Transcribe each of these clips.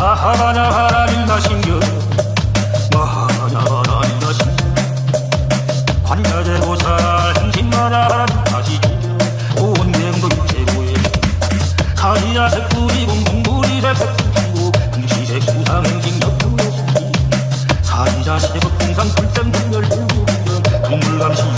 아하라냐 하라릴라 신경 마하냐 고살 행진마냐 하라릴라 신경 온맹도 육 사지야 색불이 공동상불 세법 공상 불장 분열 불구경 동물감시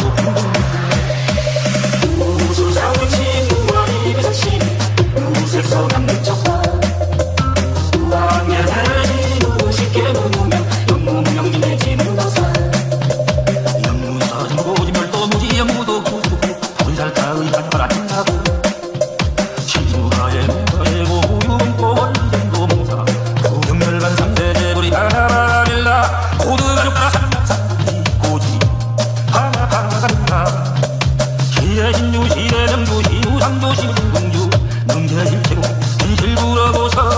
도시 예전도시 우상도시 문공주 농자일체고진실부어보사